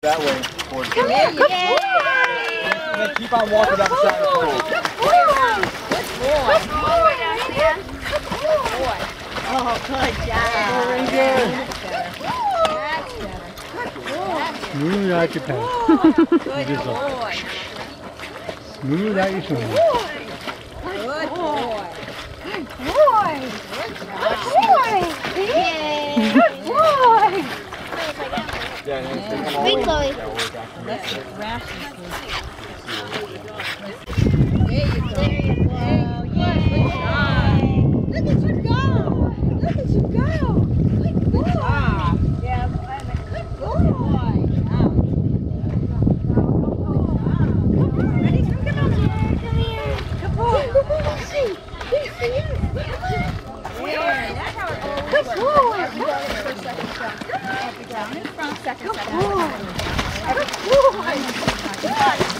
That way. Towards Come here, good boy. And then keep on walking up the side of the pool. Good boy. Good boy. Good boy. Good boy. Oh, good job. Very good. That's better. Good boy. Smooth out your path. Good boy. Smooth out your swing. Good boy. Good boy. Good boy. Yay. Good boy. Yeah, Chloe. boy. Yeah, good see you. Yeah, that's how it goes. Good boy. First, second, second. Second. Good boy.